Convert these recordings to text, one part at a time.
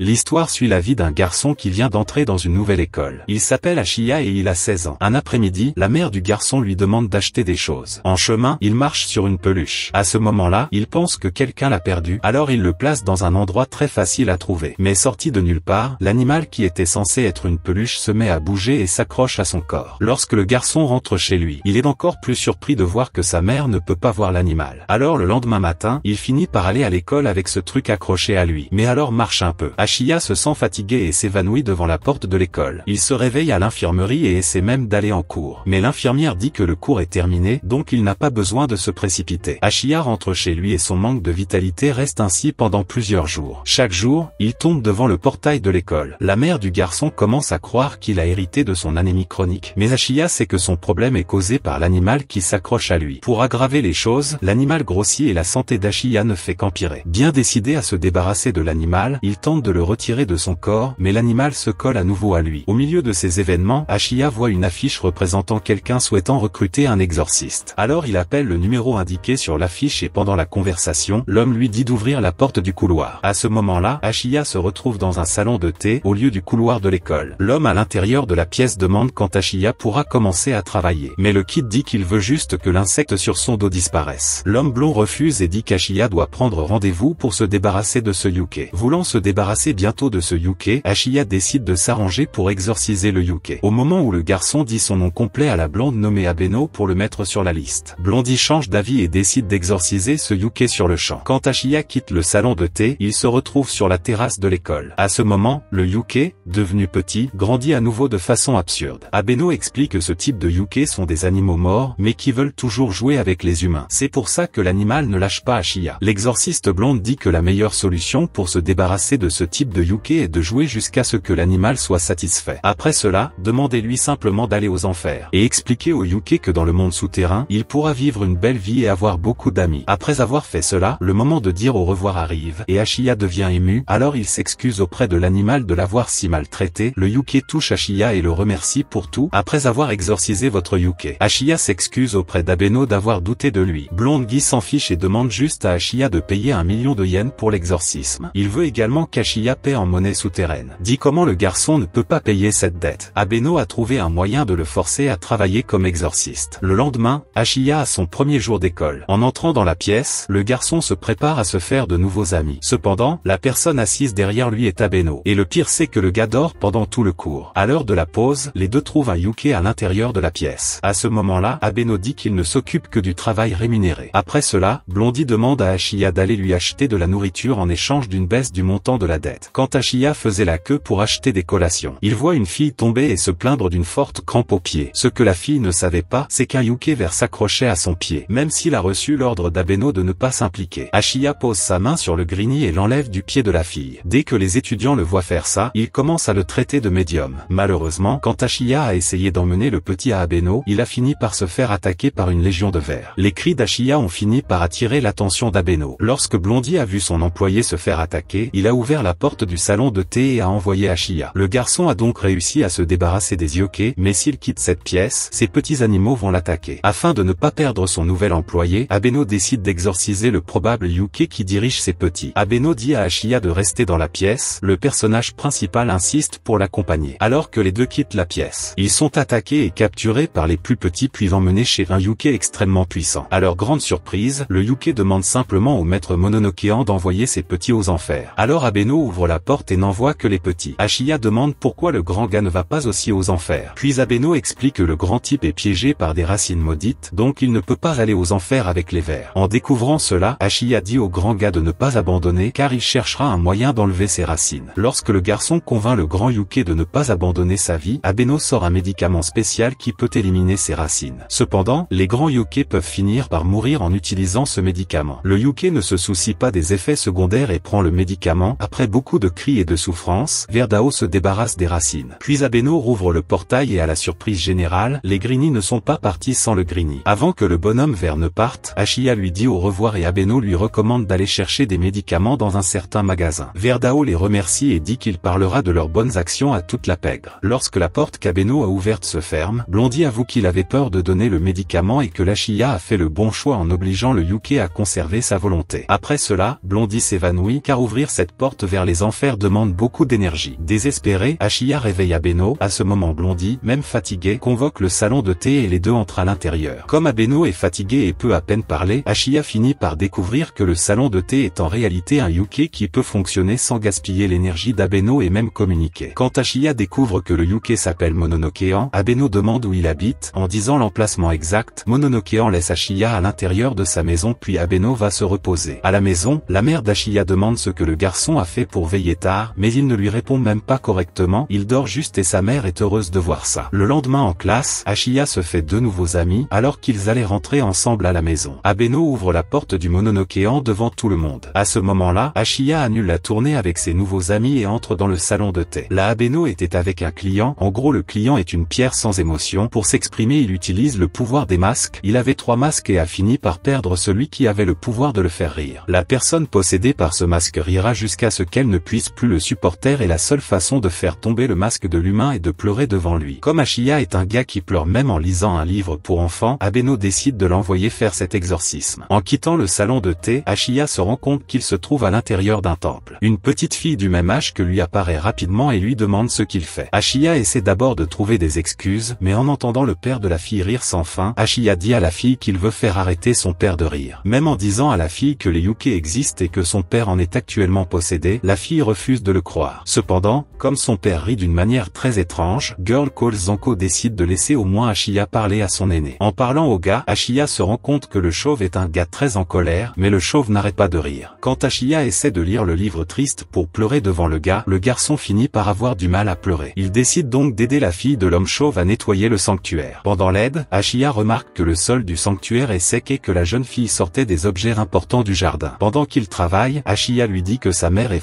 L'histoire suit la vie d'un garçon qui vient d'entrer dans une nouvelle école. Il s'appelle Ashia et il a 16 ans. Un après-midi, la mère du garçon lui demande d'acheter des choses. En chemin, il marche sur une peluche. À ce moment-là, il pense que quelqu'un l'a perdu, alors il le place dans un endroit très facile à trouver. Mais sorti de nulle part, l'animal qui était censé être une peluche se met à bouger et s'accroche à son corps. Lorsque le garçon rentre chez lui, il est encore plus surpris de voir que sa mère ne peut pas voir l'animal. Alors le lendemain matin, il finit par aller à l'école avec ce truc accroché à lui. Mais alors marche un peu. Achia se sent fatigué et s'évanouit devant la porte de l'école. Il se réveille à l'infirmerie et essaie même d'aller en cours. Mais l'infirmière dit que le cours est terminé, donc il n'a pas besoin de se précipiter. Achia rentre chez lui et son manque de vitalité reste ainsi pendant plusieurs jours. Chaque jour, il tombe devant le portail de l'école. La mère du garçon commence à croire qu'il a hérité de son anémie chronique. Mais Achia sait que son problème est causé par l'animal qui s'accroche à lui. Pour aggraver les choses, l'animal grossit et la santé d'Achia ne fait qu'empirer. Bien décidé à se débarrasser de l'animal, il tente de le retirer de son corps, mais l'animal se colle à nouveau à lui. Au milieu de ces événements, Ashia voit une affiche représentant quelqu'un souhaitant recruter un exorciste. Alors il appelle le numéro indiqué sur l'affiche et pendant la conversation, l'homme lui dit d'ouvrir la porte du couloir. À ce moment-là, Ashia se retrouve dans un salon de thé, au lieu du couloir de l'école. L'homme à l'intérieur de la pièce demande quand Ashia pourra commencer à travailler. Mais le kid dit qu'il veut juste que l'insecte sur son dos disparaisse. L'homme blond refuse et dit qu'Ashia doit prendre rendez-vous pour se débarrasser de ce Yuke. Voulant se débarrasser bientôt de ce Yuke, Ashia décide de s'arranger pour exorciser le Yuke. Au moment où le garçon dit son nom complet à la blonde nommée Abeno pour le mettre sur la liste. Blondie change d'avis et décide d'exorciser ce Yuke sur le champ. Quand Ashia quitte le salon de thé, il se retrouve sur la terrasse de l'école. À ce moment, le Yuke, devenu petit, grandit à nouveau de façon absurde. Abeno explique que ce type de Yuke sont des animaux morts, mais qui veulent toujours jouer avec les humains. C'est pour ça que l'animal ne lâche pas Ashia. L'exorciste blonde dit que la meilleure solution pour se débarrasser de ce type de Yuke et de jouer jusqu'à ce que l'animal soit satisfait. Après cela, demandez-lui simplement d'aller aux enfers, et expliquez au Yuke que dans le monde souterrain, il pourra vivre une belle vie et avoir beaucoup d'amis. Après avoir fait cela, le moment de dire au revoir arrive, et Ashia devient ému, alors il s'excuse auprès de l'animal de l'avoir si maltraité, le Yuke touche Ashia et le remercie pour tout, après avoir exorcisé votre Yuke. Ashia s'excuse auprès d'Abeno d'avoir douté de lui. Blonde Guy s'en fiche et demande juste à Ashia de payer un million de yens pour l'exorcisme. Il veut également en monnaie souterraine. Dit comment le garçon ne peut pas payer cette dette. Abeno a trouvé un moyen de le forcer à travailler comme exorciste. Le lendemain, Achia a son premier jour d'école. En entrant dans la pièce, le garçon se prépare à se faire de nouveaux amis. Cependant, la personne assise derrière lui est Abeno. Et le pire c'est que le gars dort pendant tout le cours. À l'heure de la pause, les deux trouvent un Yuke à l'intérieur de la pièce. À ce moment-là, Abeno dit qu'il ne s'occupe que du travail rémunéré. Après cela, Blondie demande à Achia d'aller lui acheter de la nourriture en échange d'une baisse du montant de la dette. Quant Tachia faisait la queue pour acheter des collations. Il voit une fille tomber et se plaindre d'une forte crampe au pied. Ce que la fille ne savait pas, c'est qu'un Yuke vert s'accrochait à son pied, même s'il a reçu l'ordre d'Abeno de ne pas s'impliquer. Ashia pose sa main sur le grini et l'enlève du pied de la fille. Dès que les étudiants le voient faire ça, il commence à le traiter de médium. Malheureusement, quand Ashia a essayé d'emmener le petit à Abeno, il a fini par se faire attaquer par une légion de vers. Les cris d'Ashia ont fini par attirer l'attention d'Abeno. Lorsque Blondie a vu son employé se faire attaquer, il a ouvert la porte du salon de thé et a envoyé Ashia. Le garçon a donc réussi à se débarrasser des yoke, mais s'il quitte cette pièce, ses petits animaux vont l'attaquer. Afin de ne pas perdre son nouvel employé, Abeno décide d'exorciser le probable Yuke qui dirige ses petits. Abeno dit à Ashia de rester dans la pièce, le personnage principal insiste pour l'accompagner. Alors que les deux quittent la pièce, ils sont attaqués et capturés par les plus petits puis emmenés chez un Yuke extrêmement puissant. À leur grande surprise, le Yuke demande simplement au maître Mononokean d'envoyer ses petits aux enfers. Alors Abeno ouvre la porte et n'envoie que les petits. Ashia demande pourquoi le grand gars ne va pas aussi aux enfers. Puis Abeno explique que le grand type est piégé par des racines maudites, donc il ne peut pas aller aux enfers avec les vers. En découvrant cela, Ashia dit au grand gars de ne pas abandonner car il cherchera un moyen d'enlever ses racines. Lorsque le garçon convainc le grand Yuke de ne pas abandonner sa vie, Abeno sort un médicament spécial qui peut éliminer ses racines. Cependant, les grands Yuke peuvent finir par mourir en utilisant ce médicament. Le Yuke ne se soucie pas des effets secondaires et prend le médicament après beaucoup de et de souffrance, Verdao se débarrasse des racines. Puis Abeno rouvre le portail et à la surprise générale, les Grigny ne sont pas partis sans le Grigny. Avant que le bonhomme vert ne parte, Achia lui dit au revoir et Abeno lui recommande d'aller chercher des médicaments dans un certain magasin. Verdao les remercie et dit qu'il parlera de leurs bonnes actions à toute la pègre. Lorsque la porte qu'Abeno a ouverte se ferme, Blondie avoue qu'il avait peur de donner le médicament et que l'Achia a fait le bon choix en obligeant le Yuke à conserver sa volonté. Après cela, Blondie s'évanouit car ouvrir cette porte vers les enfers demandent beaucoup d'énergie. Désespéré, Ashia réveille Abeno, à ce moment Blondie, même fatigué, convoque le salon de thé et les deux entrent à l'intérieur. Comme Abeno est fatigué et peut à peine parler, Ashia finit par découvrir que le salon de thé est en réalité un Yuke qui peut fonctionner sans gaspiller l'énergie d'Abeno et même communiquer. Quand Ashia découvre que le Yuke s'appelle Mononokean, Abeno demande où il habite, en disant l'emplacement exact, Mononokean laisse Ashia à l'intérieur de sa maison puis Abeno va se reposer. À la maison, la mère d'Ashia demande ce que le garçon a fait pour veiller tard, mais il ne lui répond même pas correctement, il dort juste et sa mère est heureuse de voir ça. Le lendemain en classe, Ashia se fait deux nouveaux amis, alors qu'ils allaient rentrer ensemble à la maison. Abeno ouvre la porte du Mononokean devant tout le monde. À ce moment-là, Ashia annule la tournée avec ses nouveaux amis et entre dans le salon de thé. La Abeno était avec un client, en gros le client est une pierre sans émotion, pour s'exprimer il utilise le pouvoir des masques, il avait trois masques et a fini par perdre celui qui avait le pouvoir de le faire rire. La personne possédée par ce masque rira jusqu'à ce qu'elle ne puisse plus le supporter et la seule façon de faire tomber le masque de l'humain est de pleurer devant lui. Comme Ashia est un gars qui pleure même en lisant un livre pour enfants, Abeno décide de l'envoyer faire cet exorcisme. En quittant le salon de thé, Ashia se rend compte qu'il se trouve à l'intérieur d'un temple. Une petite fille du même âge que lui apparaît rapidement et lui demande ce qu'il fait. Ashia essaie d'abord de trouver des excuses, mais en entendant le père de la fille rire sans fin, Ashia dit à la fille qu'il veut faire arrêter son père de rire. Même en disant à la fille que les Yuki existent et que son père en est actuellement possédé, la fille refuse de le croire. Cependant, comme son père rit d'une manière très étrange, Girl Call Zanko décide de laisser au moins Ashia parler à son aîné. En parlant au gars, Ashia se rend compte que le chauve est un gars très en colère, mais le chauve n'arrête pas de rire. Quand Ashia essaie de lire le livre triste pour pleurer devant le gars, le garçon finit par avoir du mal à pleurer. Il décide donc d'aider la fille de l'homme chauve à nettoyer le sanctuaire. Pendant l'aide, Ashia remarque que le sol du sanctuaire est sec et que la jeune fille sortait des objets importants du jardin. Pendant qu'il travaille, Ashia lui dit que sa mère est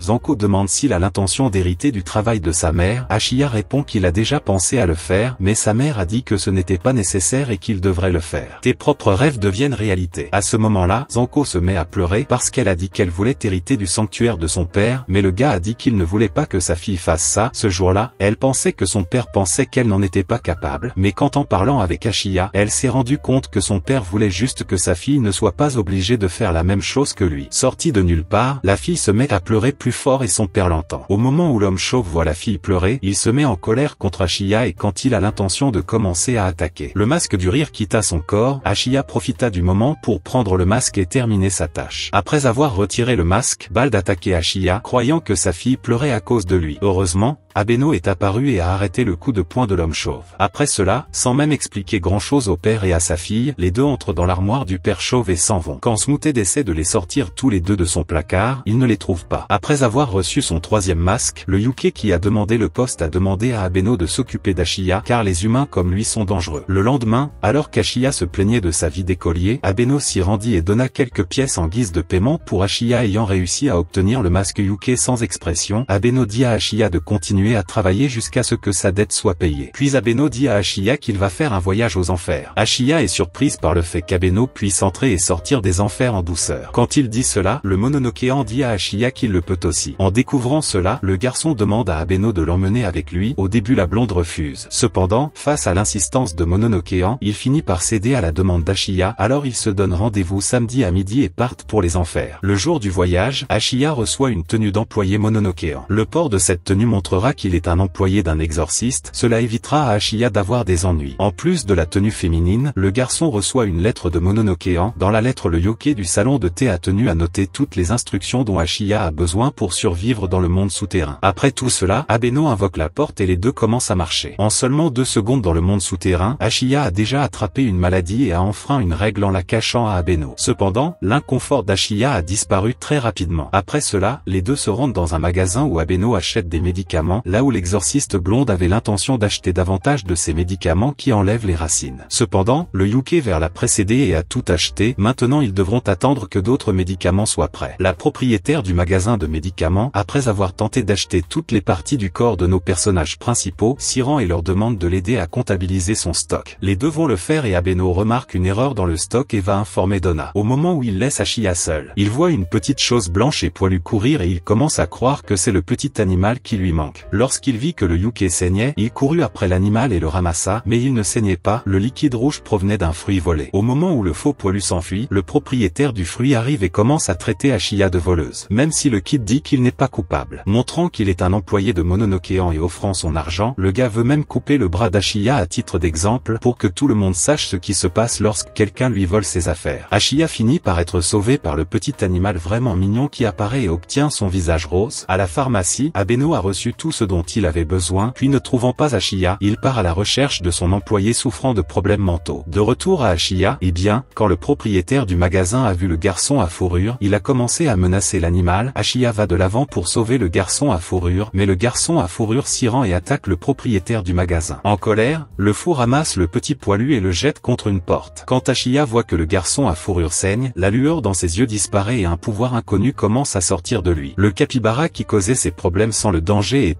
Zanko demande s'il a l'intention d'hériter du travail de sa mère. Ashia répond qu'il a déjà pensé à le faire, mais sa mère a dit que ce n'était pas nécessaire et qu'il devrait le faire. Tes propres rêves deviennent réalité. À ce moment-là, Zanko se met à pleurer parce qu'elle a dit qu'elle voulait hériter du sanctuaire de son père, mais le gars a dit qu'il ne voulait pas que sa fille fasse ça. Ce jour-là, elle pensait que son père pensait qu'elle n'en était pas capable, mais quand en parlant avec Ashia, elle s'est rendue compte que son père voulait juste que sa fille ne soit pas obligée de faire la même chose que lui. Sortie de nulle part, la fille se met à pleurer plus fort et son père l'entend. Au moment où l'homme chauve voit la fille pleurer, il se met en colère contre Ashia et quand il a l'intention de commencer à attaquer. Le masque du rire quitta son corps, Ashia profita du moment pour prendre le masque et terminer sa tâche. Après avoir retiré le masque, Bald attaquait Ashia, croyant que sa fille pleurait à cause de lui. Heureusement, Abeno est apparu et a arrêté le coup de poing de l'homme chauve. Après cela, sans même expliquer grand chose au père et à sa fille, les deux entrent dans l'armoire du père chauve et s'en vont. Quand Smoothhead essaie de les sortir tous les deux de son placard, il ne les trouve pas. Après avoir reçu son troisième masque, le Yuke qui a demandé le poste a demandé à Abeno de s'occuper d'Ashia car les humains comme lui sont dangereux. Le lendemain, alors qu'Ashia se plaignait de sa vie d'écolier, Abeno s'y rendit et donna quelques pièces en guise de paiement pour Ashia ayant réussi à obtenir le masque Yuke sans expression. Abeno dit à Ashia de continuer à travailler jusqu'à ce que sa dette soit payée. Puis Abeno dit à Ashia qu'il va faire un voyage aux enfers. Ashia est surprise par le fait qu'Abeno puisse entrer et sortir des enfers en douceur. Quand il dit cela, le Mononokean dit à Ashia qu'il le peut aussi. En découvrant cela, le garçon demande à Abeno de l'emmener avec lui. Au début la blonde refuse. Cependant, face à l'insistance de Mononokean, il finit par céder à la demande d'Ashia, alors ils se donnent rendez-vous samedi à midi et partent pour les enfers. Le jour du voyage, Ashia reçoit une tenue d'employé Mononokean. Le port de cette tenue montrera qu'il est un employé d'un exorciste, cela évitera à Ashia d'avoir des ennuis. En plus de la tenue féminine, le garçon reçoit une lettre de Mononokean. Dans la lettre le yoke du salon de thé a tenu à noter toutes les instructions dont Ashia a besoin pour survivre dans le monde souterrain. Après tout cela, Abeno invoque la porte et les deux commencent à marcher. En seulement deux secondes dans le monde souterrain, Ashia a déjà attrapé une maladie et a enfreint une règle en la cachant à Abeno. Cependant, l'inconfort d'Ashia a disparu très rapidement. Après cela, les deux se rendent dans un magasin où Abeno achète des médicaments, là où l'exorciste blonde avait l'intention d'acheter davantage de ces médicaments qui enlèvent les racines. Cependant, le Yuke vers la précédé et a tout acheté, maintenant ils devront attendre que d'autres médicaments soient prêts. La propriétaire du magasin de médicaments, après avoir tenté d'acheter toutes les parties du corps de nos personnages principaux, s'y rend et leur demande de l'aider à comptabiliser son stock. Les deux vont le faire et Abeno remarque une erreur dans le stock et va informer Donna. Au moment où il laisse Ashia seul, il voit une petite chose blanche et poilue courir et il commence à croire que c'est le petit animal qui lui manque. Lorsqu'il vit que le Yuke saignait, il courut après l'animal et le ramassa, mais il ne saignait pas, le liquide rouge provenait d'un fruit volé. Au moment où le faux poilu s'enfuit, le propriétaire du fruit arrive et commence à traiter Ashiya de voleuse. Même si le kid dit qu'il n'est pas coupable. Montrant qu'il est un employé de Mononokean et offrant son argent, le gars veut même couper le bras d'Ashiya à titre d'exemple pour que tout le monde sache ce qui se passe lorsque quelqu'un lui vole ses affaires. Ashiya finit par être sauvé par le petit animal vraiment mignon qui apparaît et obtient son visage rose. À la pharmacie, Abeno a reçu tout ce dont il avait besoin, puis ne trouvant pas Ashiya, il part à la recherche de son employé souffrant de problèmes mentaux. De retour à Ashiya, eh bien, quand le propriétaire du magasin a vu le garçon à fourrure, il a commencé à menacer l'animal. Ashiya va de l'avant pour sauver le garçon à fourrure, mais le garçon à fourrure s'y rend et attaque le propriétaire du magasin. En colère, le fou ramasse le petit poilu et le jette contre une porte. Quand Ashiya voit que le garçon à fourrure saigne, la lueur dans ses yeux disparaît et un pouvoir inconnu commence à sortir de lui. Le capybara qui causait ses problèmes sent le danger et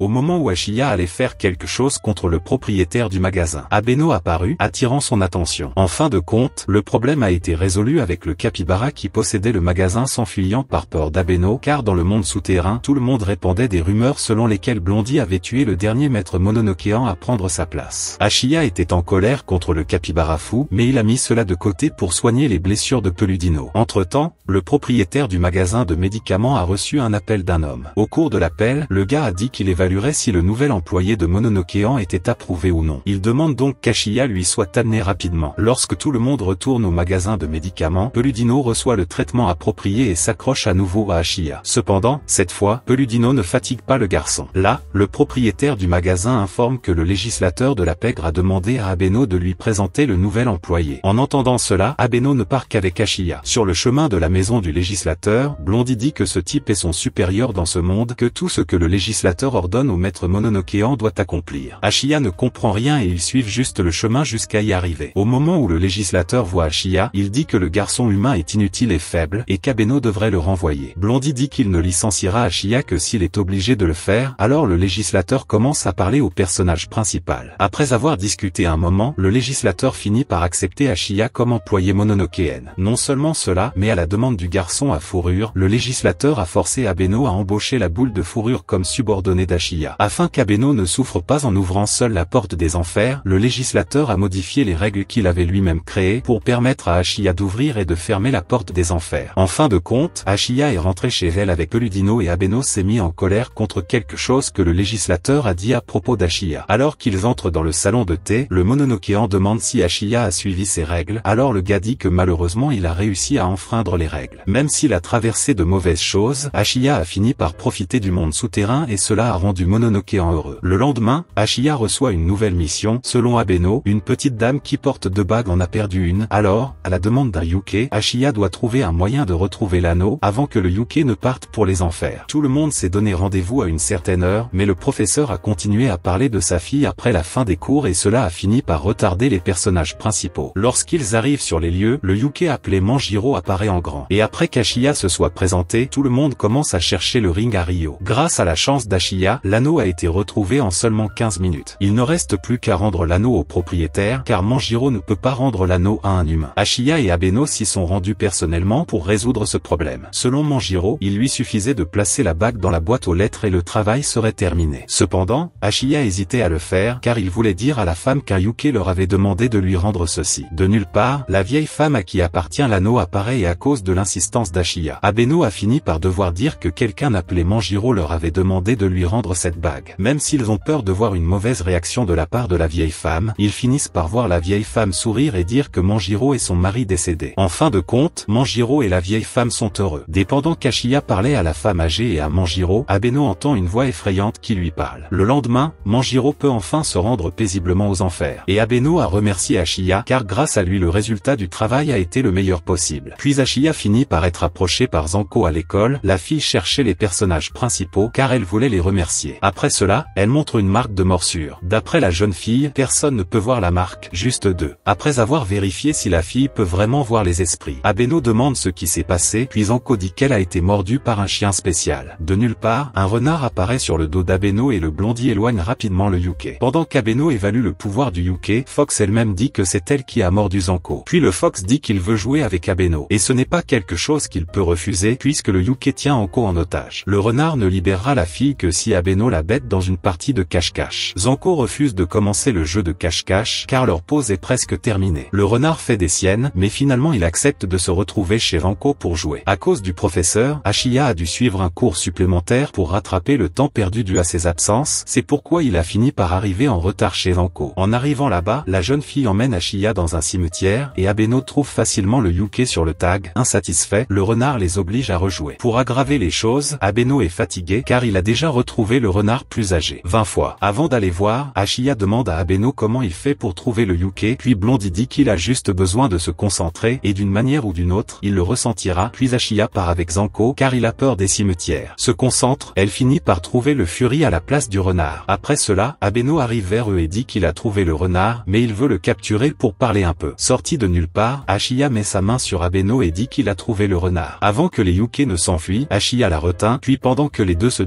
Au moment où Ashiya allait faire quelque chose contre le propriétaire du magasin, Abeno apparut, attirant son attention. En fin de compte, le problème a été résolu avec le capybara qui possédait le magasin s'enfuyant par peur d'Abeno, car dans le monde souterrain, tout le monde répandait des rumeurs selon lesquelles Blondie avait tué le dernier maître mononokéan à prendre sa place. Ashiya était en colère contre le capybara fou, mais il a mis cela de côté pour soigner les blessures de Peludino. Entre-temps, le propriétaire du magasin de médicaments a reçu un appel d'un homme. Au cours de l'appel, le gars a dit qu'il évaluerait si le nouvel employé de Mononokean était approuvé ou non. Il demande donc qu'Ashiya lui soit amené rapidement. Lorsque tout le monde retourne au magasin de médicaments, Peludino reçoit le traitement approprié et s'accroche à nouveau à Ashiya. Cependant, cette fois, Peludino ne fatigue pas le garçon. Là, le propriétaire du magasin informe que le législateur de la pègre a demandé à Abeno de lui présenter le nouvel employé. En entendant cela, Abeno ne part qu'avec Ashiya. Sur le chemin de la maison du législateur, Blondie dit que ce type est son supérieur dans ce monde, que tout ce que le législateur ordonne au maître mononokéan doit accomplir. Ashiya ne comprend rien et ils suivent juste le chemin jusqu'à y arriver. Au moment où le législateur voit Ashiya, il dit que le garçon humain est inutile et faible, et qu'Abeno devrait le renvoyer. Blondie dit qu'il ne licenciera Ashiya que s'il est obligé de le faire, alors le législateur commence à parler au personnage principal. Après avoir discuté un moment, le législateur finit par accepter Ashiya comme employé mononokéenne. Non seulement cela, mais à la demande du garçon à fourrure, le législateur a forcé Abeno à embaucher la boule de fourrure comme subordonnée d'Ashiya. Afin qu'Abeno ne souffre pas en ouvrant seul la porte des enfers, le législateur a modifié les règles qu'il avait lui-même créées pour permettre à Ashiya d'ouvrir et de fermer la porte des enfers. En fin de compte, Ashiya est rentrée chez elle avec Peludino et Abeno s'est mis en colère contre quelque chose que le législateur a dit à propos d'Ashiya. Alors qu'ils entrent dans le salon de thé, le mononokéan demande si Ashiya a suivi ses règles, alors le gars dit que malheureusement il a réussi à enfreindre les règles. Même s'il a traversé de mauvaises choses, Ashiya a fini par profiter du monde souterrain et cela a rendu Mononokean heureux. Le lendemain, Ashiya reçoit une nouvelle mission, selon Abeno, une petite dame qui porte deux bagues en a perdu une, alors, à la demande d'un Yuke, Ashiya doit trouver un moyen de retrouver l'anneau, avant que le Yuke ne parte pour les enfers. Tout le monde s'est donné rendez-vous à une certaine heure, mais le professeur a continué à parler de sa fille après la fin des cours et cela a fini par retarder les personnages principaux. Lorsqu'ils arrivent sur les lieux, le Yuke appelé Manjiro apparaît en grand. Et après qu'Ashiya se soit présenté, tout le monde commence à chercher le ring à Rio. Grâce à la chance d'Ashiya, l'anneau a été retrouvé en seulement 15 minutes. Il ne reste plus qu'à rendre l'anneau au propriétaire, car Manjiro ne peut pas rendre l'anneau à un humain. Ashiya et Abeno s'y sont rendus personnellement pour résoudre ce problème. Selon Manjiro, il lui suffisait de placer la bague dans la boîte aux lettres et le travail serait terminé. Cependant, Ashiya hésitait à le faire, car il voulait dire à la femme qu'un Yuke leur avait demandé de lui rendre ceci. De nulle part, la vieille femme à qui appartient l'anneau apparaît et à cause de l'insistance d'Ashiya. Abeno a fini par devoir dire que quelqu'un appelé Manjiro leur avait demandé de lui rendre cette bague. Même s'ils ont peur de voir une mauvaise réaction de la part de la vieille femme, ils finissent par voir la vieille femme sourire et dire que Manjiro est son mari décédé. En fin de compte, Manjiro et la vieille femme sont heureux. Dépendant qu'Ashiya parlait à la femme âgée et à Manjiro, Abeno entend une voix effrayante qui lui parle. Le lendemain, Manjiro peut enfin se rendre paisiblement aux enfers. Et Abeno a remercié Ashiya car grâce à lui le résultat du travail a été le meilleur possible. Puis Ashiya finit par être approchée par Zanko à l'école, la fille cherchait les personnages principaux car elle voulait les remercier. Après cela, elle montre une marque de morsure. D'après la jeune fille, personne ne peut voir la marque, juste deux. Après avoir vérifié si la fille peut vraiment voir les esprits, Abeno demande ce qui s'est passé, puis Zanko dit qu'elle a été mordue par un chien spécial. De nulle part, un renard apparaît sur le dos d'Abeno et le blondie éloigne rapidement le Yuke. Pendant qu'Abeno évalue le pouvoir du Yuke, Fox elle-même dit que c'est elle qui a mordu Zanko. Puis le Fox dit qu'il veut jouer avec Abeno. Et ce n'est pas quelque chose qu'il peut refuser puisque le Yuke tient Anko en otage. Le renard ne libérera la fille que si Abeno la bête dans une partie de cache-cache. Zanko refuse de commencer le jeu de cache-cache car leur pause est presque terminée. Le renard fait des siennes, mais finalement il accepte de se retrouver chez Ranko pour jouer. À cause du professeur, Ashiya a dû suivre un cours supplémentaire pour rattraper le temps perdu dû à ses absences, c'est pourquoi il a fini par arriver en retard chez Ranko. En arrivant là-bas, la jeune fille emmène Ashiya dans un cimetière, et Abeno trouve facilement le Yuke sur le tag. Insatisfait, le renard les oblige à rejouer. Pour aggraver les choses, Abeno est fatigué car il a déjà retrouvé le renard plus âgé. 20 fois. Avant d'aller voir, Ashiya demande à Abeno comment il fait pour trouver le Yuke, puis Blondie dit qu'il a juste besoin de se concentrer, et d'une manière ou d'une autre, il le ressentira, puis Ashiya part avec Zanko car il a peur des cimetières. Se concentre, elle finit par trouver le Fury à la place du renard. Après cela, Abeno arrive vers eux et dit qu'il a trouvé le renard, mais il veut le capturer pour parler un peu. Sorti de nulle part, Ashiya met sa main sur Abeno et dit qu'il a trouvé le renard. Avant que les Yuke ne s'enfuient, Ashiya la retint, puis pendant que les deux se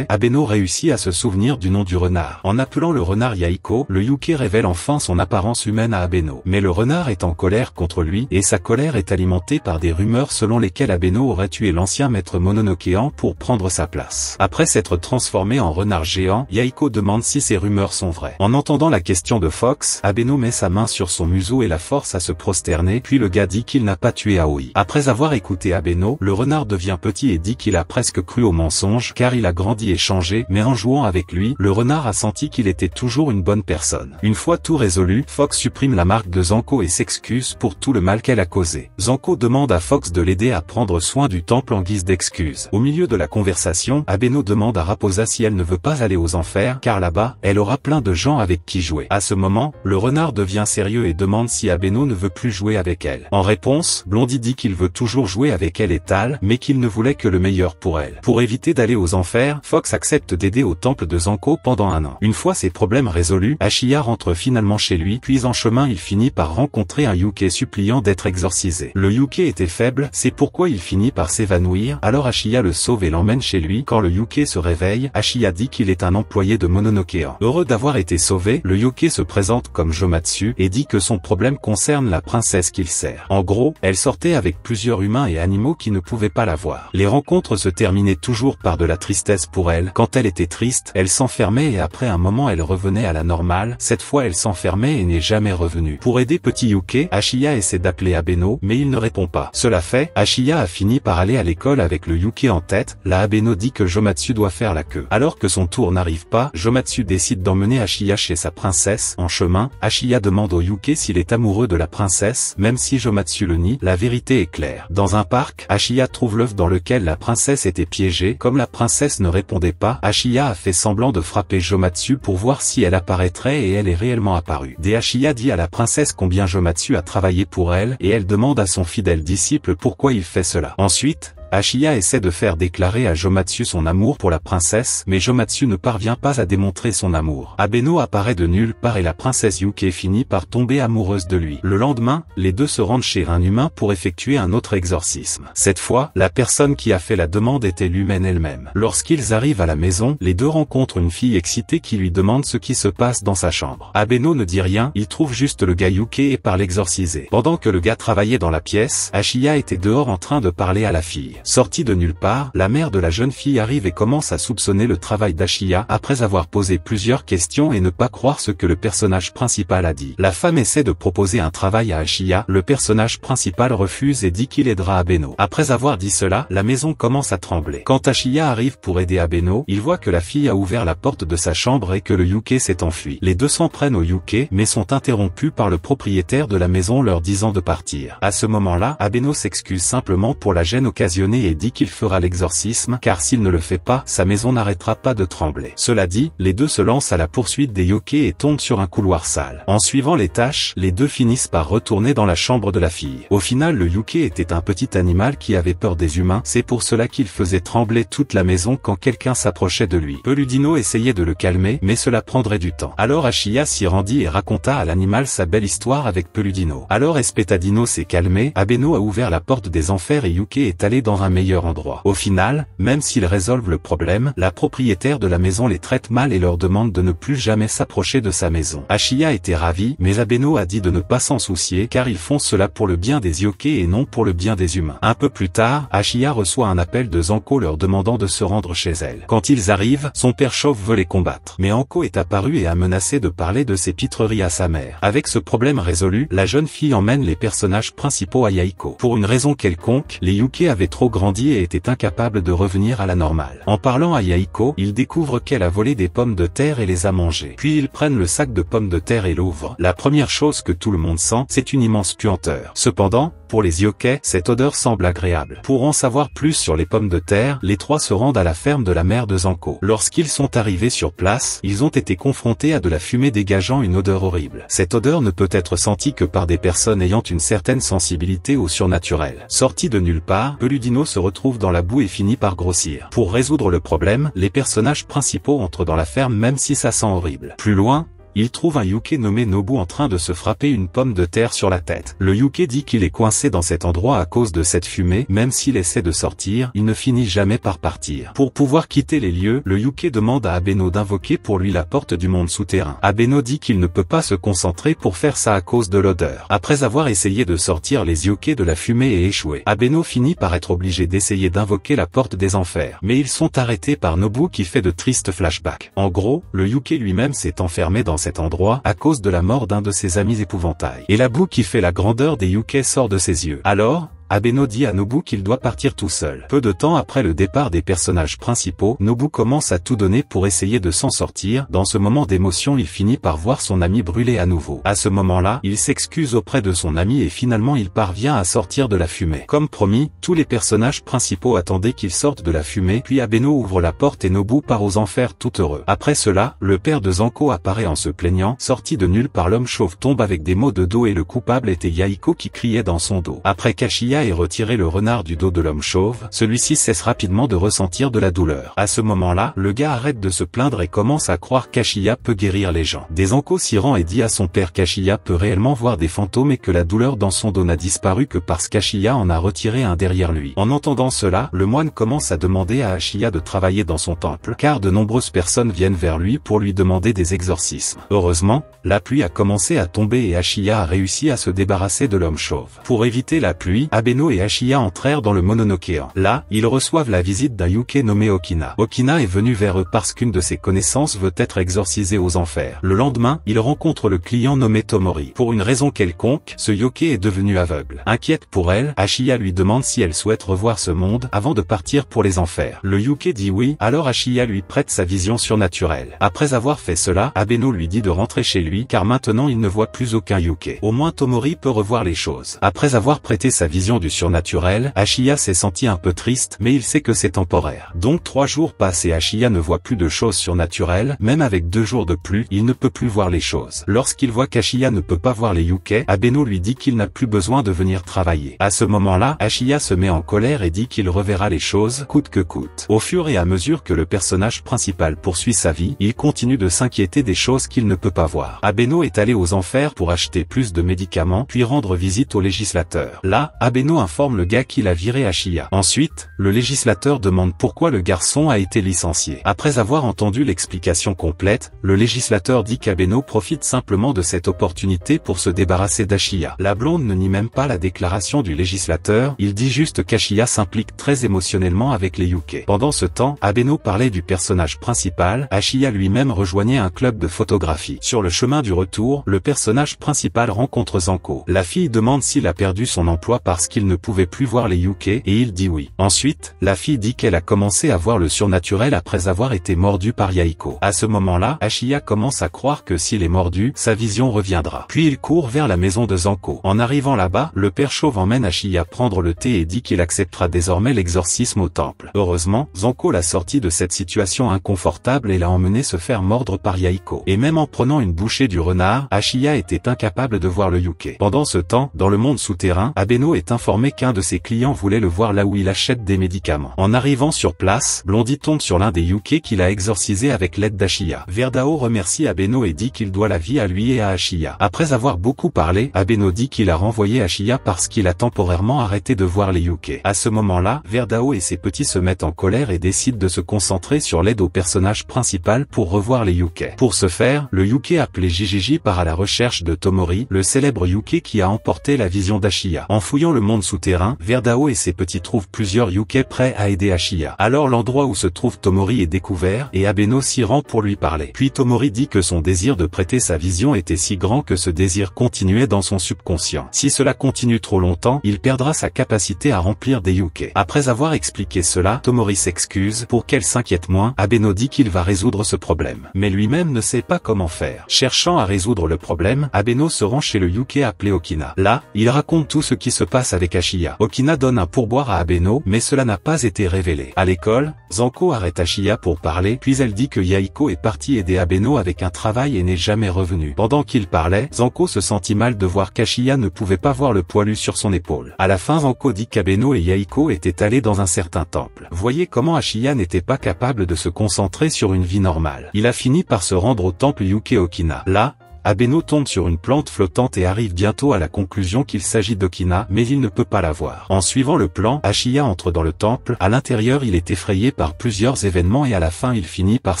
Abeno réussit à se souvenir du nom du renard. En appelant le renard Yaiko, le Yuke révèle enfin son apparence humaine à Abeno. Mais le renard est en colère contre lui, et sa colère est alimentée par des rumeurs selon lesquelles Abeno aurait tué l'ancien maître Mononokean pour prendre sa place. Après s'être transformé en renard géant, Yaiko demande si ces rumeurs sont vraies. En entendant la question de Fox, Abeno met sa main sur son museau et la force à se prosterner, puis le gars dit qu'il n'a pas tué Aoi. Après avoir écouté Abeno, le renard devient petit et dit qu'il a presque cru au mensonge, car il a grandi et changé, mais en jouant avec lui, le renard a senti qu'il était toujours une bonne personne. Une fois tout résolu, Fox supprime la marque de Zanko et s'excuse pour tout le mal qu'elle a causé. Zanko demande à Fox de l'aider à prendre soin du temple en guise d'excuse. Au milieu de la conversation, Abeno demande à Raposa si elle ne veut pas aller aux enfers, car là-bas, elle aura plein de gens avec qui jouer. À ce moment, le renard devient sérieux et demande si Abeno ne veut plus jouer avec elle. En réponse, Blondie dit qu'il veut toujours jouer avec elle et Tal, mais qu'il ne voulait que le meilleur pour elle. Pour éviter d'aller aux enfers, Fox accepte d'aider au temple de Zanko pendant un an. Une fois ses problèmes résolus, Ashiya rentre finalement chez lui, puis en chemin il finit par rencontrer un Yuke suppliant d'être exorcisé. Le Yuke était faible, c'est pourquoi il finit par s'évanouir, alors Ashiya le sauve et l'emmène chez lui. Quand le Yuke se réveille, Ashiya dit qu'il est un employé de Mononokean. Heureux d'avoir été sauvé, le Yuke se présente comme Jomatsu et dit que son problème concerne la princesse qu'il sert. En gros, elle sortait avec plusieurs humains et animaux qui ne pouvaient pas la voir. Les rencontres se terminaient toujours par de la tristesse pour elle. Quand elle était triste, elle s'enfermait et après un moment elle revenait à la normale. Cette fois elle s'enfermait et n'est jamais revenue. Pour aider petit Yuke, Ashiya essaie d'appeler Abeno, mais il ne répond pas. Cela fait, Ashiya a fini par aller à l'école avec le Yuke en tête. La Abeno dit que Jomatsu doit faire la queue. Alors que son tour n'arrive pas, Jomatsu décide d'emmener Ashiya chez sa princesse. En chemin, Ashiya demande au Yuke s'il est amoureux de la princesse, même si Jomatsu le nie, la vérité est claire. Dans un parc, Ashiya trouve l'œuf dans lequel la princesse était piégée. Comme la princesse ne répondait pas, Ashiya a fait semblant de frapper Jomatsu pour voir si elle apparaîtrait et elle est réellement apparue. Des Ashiya dit à la princesse combien Jomatsu a travaillé pour elle, et elle demande à son fidèle disciple pourquoi il fait cela. Ensuite, Ashiya essaie de faire déclarer à Jomatsu son amour pour la princesse, mais Jomatsu ne parvient pas à démontrer son amour. Abeno apparaît de nulle part et la princesse Yuke finit par tomber amoureuse de lui. Le lendemain, les deux se rendent chez un humain pour effectuer un autre exorcisme. Cette fois, la personne qui a fait la demande était l'humaine elle-même. Lorsqu'ils arrivent à la maison, les deux rencontrent une fille excitée qui lui demande ce qui se passe dans sa chambre. Abeno ne dit rien, il trouve juste le gars Yuke et part l'exorciser. Pendant que le gars travaillait dans la pièce, Ashiya était dehors en train de parler à la fille. Sortie de nulle part, la mère de la jeune fille arrive et commence à soupçonner le travail d'Ashiya après avoir posé plusieurs questions et ne pas croire ce que le personnage principal a dit. La femme essaie de proposer un travail à Ashiya, le personnage principal refuse et dit qu'il aidera Abeno. Après avoir dit cela, la maison commence à trembler. Quand Ashiya arrive pour aider Abeno, il voit que la fille a ouvert la porte de sa chambre et que le Yuke s'est enfui. Les deux s'en prennent au Yuke, mais sont interrompus par le propriétaire de la maison leur disant de partir. À ce moment-là, Abeno s'excuse simplement pour la gêne occasionnée et dit qu'il fera l'exorcisme car s'il ne le fait pas, sa maison n'arrêtera pas de trembler. Cela dit, les deux se lancent à la poursuite des Yoke et tombent sur un couloir sale. En suivant les tâches, les deux finissent par retourner dans la chambre de la fille. Au final le Yuke était un petit animal qui avait peur des humains, c'est pour cela qu'il faisait trembler toute la maison quand quelqu'un s'approchait de lui. Peludino essayait de le calmer, mais cela prendrait du temps. Alors Achia s'y rendit et raconta à l'animal sa belle histoire avec Peludino. Alors Espetadino s'est calmé, Abeno a ouvert la porte des enfers et Yuke est allé dans un meilleur endroit. Au final, même s'ils résolvent le problème, la propriétaire de la maison les traite mal et leur demande de ne plus jamais s'approcher de sa maison. Ashiya était ravie, mais Abeno a dit de ne pas s'en soucier car ils font cela pour le bien des yoke et non pour le bien des humains. Un peu plus tard, Ashiya reçoit un appel de Zanko leur demandant de se rendre chez elle. Quand ils arrivent, son père chauve veut les combattre. Mais Anko est apparu et a menacé de parler de ses pitreries à sa mère. Avec ce problème résolu, la jeune fille emmène les personnages principaux à Yaiko. Pour une raison quelconque, les Yuke avaient trop grandi et étaient incapables de revenir à la normale. En parlant à Yaiko, ils découvrent qu'elle a volé des pommes de terre et les a mangées. Puis ils prennent le sac de pommes de terre et l'ouvrent. La première chose que tout le monde sent, c'est une immense puanteur. Cependant, pour les yokai, cette odeur semble agréable. Pour en savoir plus sur les pommes de terre, les trois se rendent à la ferme de la mère de Zanko. Lorsqu'ils sont arrivés sur place, ils ont été confrontés à de la fumée dégageant une odeur horrible. Cette odeur ne peut être sentie que par des personnes ayant une certaine sensibilité au surnaturel. Sorti de nulle part, se retrouve dans la boue et finit par grossir. Pour résoudre le problème, les personnages principaux entrent dans la ferme même si ça sent horrible. Plus loin, il trouve un Yuke nommé Nobu en train de se frapper une pomme de terre sur la tête. Le Yuke dit qu'il est coincé dans cet endroit à cause de cette fumée, même s'il essaie de sortir, il ne finit jamais par partir. Pour pouvoir quitter les lieux, le Yuke demande à Abeno d'invoquer pour lui la porte du monde souterrain. Abeno dit qu'il ne peut pas se concentrer pour faire ça à cause de l'odeur. Après avoir essayé de sortir les Yuke de la fumée et échoué, Abeno finit par être obligé d'essayer d'invoquer la porte des enfers. Mais ils sont arrêtés par Nobu qui fait de tristes flashbacks. En gros, le Yuke lui-même s'est enfermé dans cet endroit à cause de la mort d'un de ses amis épouvantails. Et la boue qui fait la grandeur des Yuke sort de ses yeux. Alors, Abeno dit à Nobu qu'il doit partir tout seul. Peu de temps après le départ des personnages principaux, Nobu commence à tout donner pour essayer de s'en sortir. Dans ce moment d'émotion il finit par voir son ami brûler à nouveau. À ce moment-là, il s'excuse auprès de son ami et finalement il parvient à sortir de la fumée. Comme promis, tous les personnages principaux attendaient qu'il sorte de la fumée, puis Abeno ouvre la porte et Nobu part aux enfers tout heureux. Après cela, le père de Zanko apparaît en se plaignant, sorti de nulle part l'homme chauve tombe avec des mots de dos et le coupable était Yaiko qui criait dans son dos. Après Kashiya et retirer le renard du dos de l'homme chauve, celui-ci cesse rapidement de ressentir de la douleur. À ce moment-là, le gars arrête de se plaindre et commence à croire qu'Ashiya peut guérir les gens. Des s'y rend et dit à son père qu'Ashiya peut réellement voir des fantômes et que la douleur dans son dos n'a disparu que parce qu'Ashiya en a retiré un derrière lui. En entendant cela, le moine commence à demander à Ashiya de travailler dans son temple, car de nombreuses personnes viennent vers lui pour lui demander des exorcismes. Heureusement, la pluie a commencé à tomber et Ashiya a réussi à se débarrasser de l'homme chauve. Pour éviter la pluie, Abeno et Ashiya entrèrent dans le Mononokean. Là, ils reçoivent la visite d'un Yuke nommé Okina. Okina est venu vers eux parce qu'une de ses connaissances veut être exorcisée aux enfers. Le lendemain, il rencontre le client nommé Tomori. Pour une raison quelconque, ce Yuke est devenu aveugle. Inquiète pour elle, Ashiya lui demande si elle souhaite revoir ce monde avant de partir pour les enfers. Le Yuke dit oui, alors Ashiya lui prête sa vision surnaturelle. Après avoir fait cela, Abeno lui dit de rentrer chez lui car maintenant il ne voit plus aucun Yuke. Au moins Tomori peut revoir les choses. Après avoir prêté sa vision du surnaturel, naturel, Ashiya s'est senti un peu triste, mais il sait que c'est temporaire. Donc trois jours passent et Ashiya ne voit plus de choses surnaturelles, même avec deux jours de plus, il ne peut plus voir les choses. Lorsqu'il voit qu'Ashiya ne peut pas voir les Yuke, Abeno lui dit qu'il n'a plus besoin de venir travailler. À ce moment-là, Ashiya se met en colère et dit qu'il reverra les choses, coûte que coûte. Au fur et à mesure que le personnage principal poursuit sa vie, il continue de s'inquiéter des choses qu'il ne peut pas voir. Abeno est allé aux enfers pour acheter plus de médicaments, puis rendre visite au législateur. Là, Abeno informe le gars qui l'a viré à. Ensuite, le législateur demande pourquoi le garçon a été licencié. Après avoir entendu l'explication complète, le législateur dit qu'Abeno profite simplement de cette opportunité pour se débarrasser d'Ashia. La blonde ne nie même pas la déclaration du législateur, il dit juste qu'Ashia s'implique très émotionnellement avec les Yuke. Pendant ce temps, Abeno parlait du personnage principal, Ashia lui-même rejoignait un club de photographie. Sur le chemin du retour, le personnage principal rencontre Zanko. La fille demande s'il a perdu son emploi parce qu'il ne pouvait plus voir les Yuke et il dit oui. Ensuite, la fille dit qu'elle a commencé à voir le surnaturel après avoir été mordue par Yaiko. À ce moment-là, Ashiya commence à croire que s'il est mordu, sa vision reviendra. Puis il court vers la maison de Zanko. En arrivant là-bas, le père chauve emmène Ashiya prendre le thé et dit qu'il acceptera désormais l'exorcisme au temple. Heureusement, Zanko l'a sorti de cette situation inconfortable et l'a emmené se faire mordre par Yaiko. Et même en prenant une bouchée du renard, Ashiya était incapable de voir le Yuke. Pendant ce temps, dans le monde souterrain, Abeno est informé informé qu'un de ses clients voulait le voir là où il achète des médicaments. En arrivant sur place, Blondie tombe sur l'un des Yuke qu'il a exorcisé avec l'aide d'Ashiya. Verdao remercie Abeno et dit qu'il doit la vie à lui et à Ashiya. Après avoir beaucoup parlé, Abeno dit qu'il a renvoyé Ashiya parce qu'il a temporairement arrêté de voir les Yuke. À ce moment-là, Verdao et ses petits se mettent en colère et décident de se concentrer sur l'aide au personnage principal pour revoir les Yuke. Pour ce faire, le Yuke appelé Jijiji part à la recherche de Tomori, le célèbre Yuke qui a emporté la vision d'Ashiya. En fouillant le monde souterrain, Verdao et ses petits trouvent plusieurs Yuke prêts à aider Ashiya. Alors l'endroit où se trouve Tomori est découvert, et Abeno s'y rend pour lui parler. Puis Tomori dit que son désir de prêter sa vision était si grand que ce désir continuait dans son subconscient. Si cela continue trop longtemps, il perdra sa capacité à remplir des Yuke. Après avoir expliqué cela, Tomori s'excuse, pour qu'elle s'inquiète moins, Abeno dit qu'il va résoudre ce problème. Mais lui-même ne sait pas comment faire. Cherchant à résoudre le problème, Abeno se rend chez le Yuke appelé Okina. Là, il raconte tout ce qui se passe avec. Okina donne un pourboire à Abeno, mais cela n'a pas été révélé. À l'école, Zanko arrête Ashiya pour parler, puis elle dit que Yaiko est parti aider Abeno avec un travail et n'est jamais revenu. Pendant qu'il parlait, Zanko se sentit mal de voir qu'Ashiya ne pouvait pas voir le poilu sur son épaule. À la fin Zanko dit qu'Abeno et Yaiko étaient allés dans un certain temple. Voyez comment Ashiya n'était pas capable de se concentrer sur une vie normale. Il a fini par se rendre au temple Yuke Okina. Là, Abeno tombe sur une plante flottante et arrive bientôt à la conclusion qu'il s'agit d'Okina, mais il ne peut pas la voir. En suivant le plan, Ashiya entre dans le temple, à l'intérieur il est effrayé par plusieurs événements et à la fin il finit par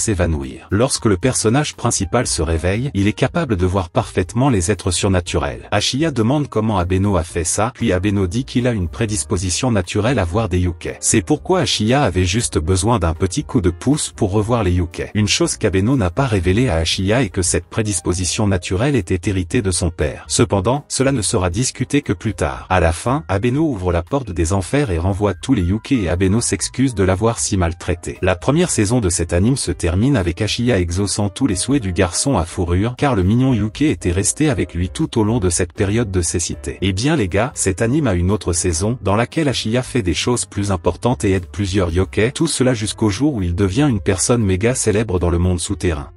s'évanouir. Lorsque le personnage principal se réveille, il est capable de voir parfaitement les êtres surnaturels. Ashiya demande comment Abeno a fait ça, puis Abeno dit qu'il a une prédisposition naturelle à voir des Yuke. C'est pourquoi Ashiya avait juste besoin d'un petit coup de pouce pour revoir les Yuke. Une chose qu'Abeno n'a pas révélé à Ashiya est que cette prédisposition était hérité de son père. Cependant, cela ne sera discuté que plus tard. À la fin, Abeno ouvre la porte des enfers et renvoie tous les Yuki et Abeno s'excuse de l'avoir si maltraité. La première saison de cet anime se termine avec Ashiya exaucant tous les souhaits du garçon à fourrure car le mignon Yuki était resté avec lui tout au long de cette période de cécité. Eh bien les gars, cet anime a une autre saison dans laquelle Ashiya fait des choses plus importantes et aide plusieurs yokai, tout cela jusqu'au jour où il devient une personne méga célèbre dans le monde souterrain.